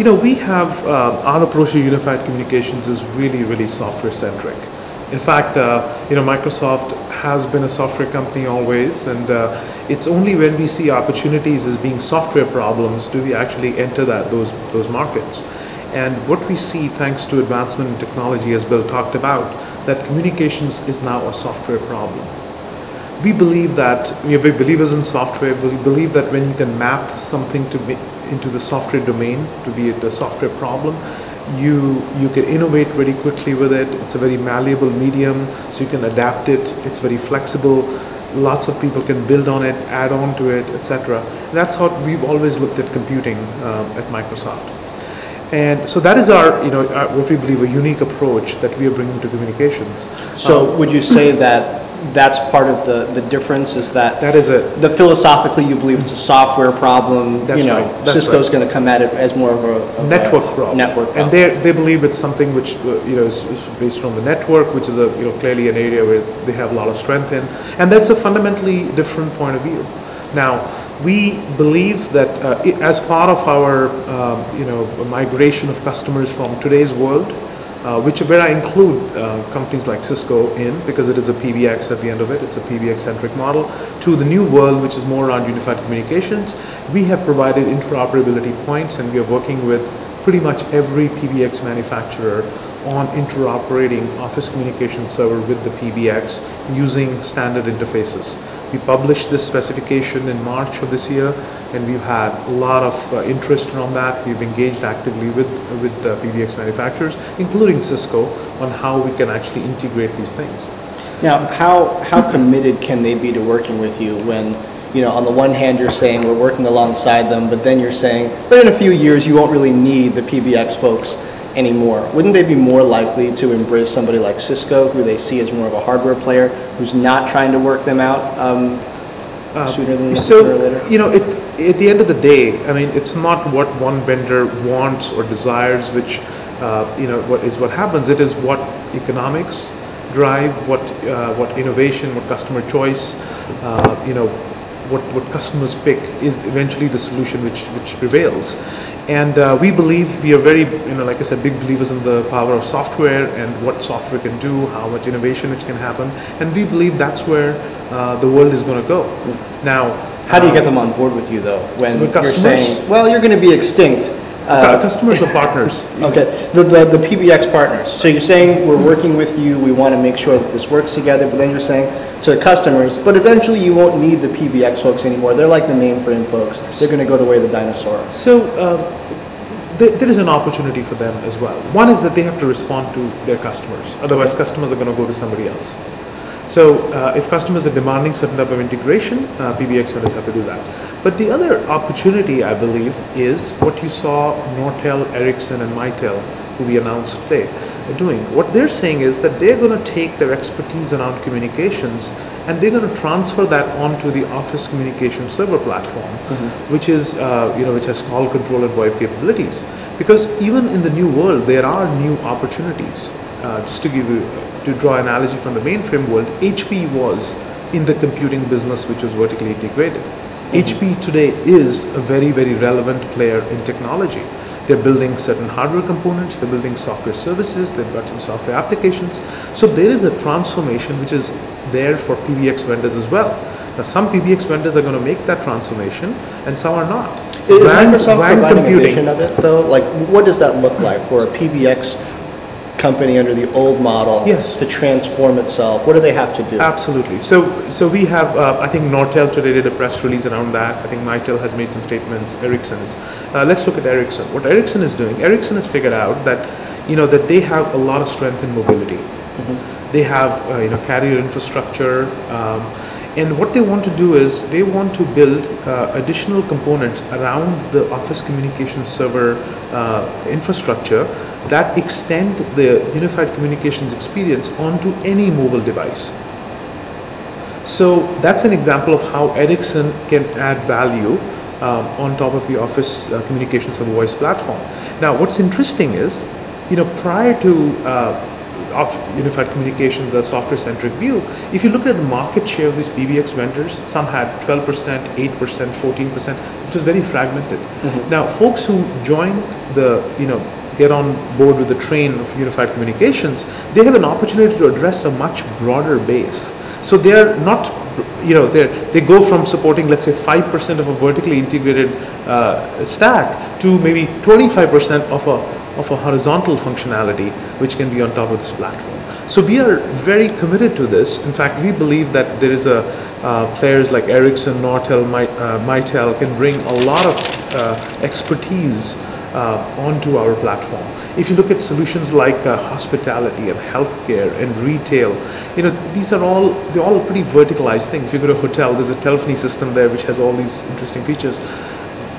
you know, we have, uh, our approach to unified communications is really, really software centric. In fact, uh, you know, Microsoft has been a software company always, and uh, it's only when we see opportunities as being software problems do we actually enter that those those markets. And what we see, thanks to advancement in technology, as Bill talked about, that communications is now a software problem. We believe that we are big believers in software. We believe that when you can map something to be, into the software domain to be a software problem, you you can innovate very quickly with it. It's a very malleable medium, so you can adapt it. It's very flexible. Lots of people can build on it, add on to it, etc. That's how we've always looked at computing um, at Microsoft. And so that is our, you know, our, what we believe a unique approach that we are bringing to communications. So um, would you say that that's part of the, the difference is that that is it. The philosophically, you believe it's a software problem. That's you know, right. That's Cisco's right. going to come at it as more of a of network a problem. Network problem. And they they believe it's something which uh, you know is, is, based on the network, which is a you know clearly an area where they have a lot of strength in, and that's a fundamentally different point of view. Now, we believe that uh, it, as part of our um, you know migration of customers from today's world uh, which where I include uh, companies like Cisco in because it is a PBX at the end of it. It's a PBX-centric model. To the new world, which is more around unified communications, we have provided interoperability points, and we are working with pretty much every PBX manufacturer on interoperating Office Communication Server with the PBX using standard interfaces. We published this specification in March of this year, and we've had a lot of uh, interest around that. We've engaged actively with, with uh, PBX manufacturers, including Cisco, on how we can actually integrate these things. Now, how, how committed can they be to working with you when, you know, on the one hand you're saying we're working alongside them, but then you're saying, but in a few years you won't really need the PBX folks anymore. Wouldn't they be more likely to embrace somebody like Cisco, who they see as more of a hardware player, who's not trying to work them out um, uh, sooner than so, later? You know, it, at the end of the day, I mean, it's not what one vendor wants or desires, which uh, you know what is what happens. It is what economics drive, what uh, what innovation, what customer choice, uh, you know, what what customers pick is eventually the solution which which prevails. And uh, we believe we are very, you know, like I said, big believers in the power of software and what software can do, how much innovation which can happen. And we believe that's where uh, the world is going to go. Now, how do you get them on board with you though? When you're saying, well, you're going to be extinct. Uh, customers or partners? okay, the, the, the PBX partners. So you're saying we're working with you, we want to make sure that this works together, but then you're saying to customers, but eventually you won't need the PBX folks anymore. They're like the mainframe folks. They're going to go the way of the dinosaur. So uh, th there is an opportunity for them as well. One is that they have to respond to their customers. Otherwise, customers are going to go to somebody else. So uh, if customers are demanding certain type of integration, uh, PBX vendors have to do that. But the other opportunity, I believe, is what you saw Nortel, Ericsson, and Mitel, who we announced today, are doing. What they're saying is that they're going to take their expertise around communications and they're going to transfer that onto the Office Communication Server platform, mm-hmm. which is, uh, you know, which has call, control, and VoIP capabilities. Because even in the new world, there are new opportunities. Uh, just to give you to draw an analogy from the mainframe world, HP was in the computing business which was vertically integrated. Mm-hmm. HP today is a very, very relevant player in technology. They're building certain hardware components, they're building software services, they've got some software applications. So there is a transformation which is there for PBX vendors as well. Now some PBX vendors are going to make that transformation and some are not. Is Microsoft providing computing, a vision of it though? Like what does that look like for a PBX company under the old model yes. to transform itself? What do they have to do? Absolutely. So, so we have, uh, I think Nortel today did a press release around that. I think Mitel has made some statements. Ericsson is. Uh, let's look at Ericsson. What Ericsson is doing, Ericsson has figured out that, you know, that they have a lot of strength in mobility. Mm-hmm. They have, uh, you know, carrier infrastructure. Um, and what they want to do is they want to build uh, additional components around the Office Communication Server uh, infrastructure that extend the unified communications experience onto any mobile device. So that's an example of how Ericsson can add value um, on top of the Office uh, Communications and Voice platform. Now, what's interesting is, you know, prior to uh, unified communications, the software-centric view, if you look at the market share of these PBX vendors, some had 12%, 8%, 14%, it was very fragmented. Now, folks who join the, you know, get on board with the train of unified communications, they have an opportunity to address a much broader base. So they are not, you know, they they go from supporting, let's say, five percent of a vertically integrated uh, stack to maybe twenty-five percent of a of a horizontal functionality, which can be on top of this platform. So we are very committed to this. In fact, we believe that there is a uh, players like Ericsson, Nortel, My, uh, Mitel can bring a lot of uh, expertise onto our platform. If you look at solutions like uh, hospitality and healthcare and retail, you know these are all they're all pretty verticalized things. If you go to a hotel, there's a telephony system there which has all these interesting features.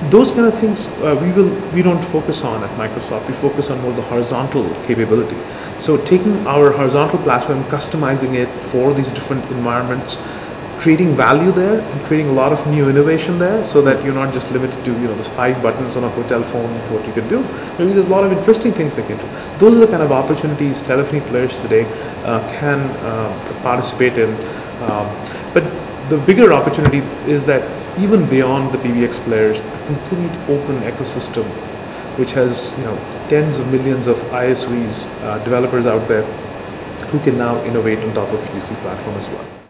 Those kind of things uh, we will we don't focus on at Microsoft. We focus on more the horizontal capability. So taking our horizontal platform, customizing it for these different environments, creating value there and creating a lot of new innovation there so that you're not just limited to you know those five buttons on a hotel phone what you can do. Maybe there's a lot of interesting things they can do. Those are the kind of opportunities telephony players today uh, can uh, participate in. Um, but the bigger opportunity is that even beyond the PBX players a complete open ecosystem which has you know tens of millions of ISVs uh, developers out there who can now innovate on top of UC platform as well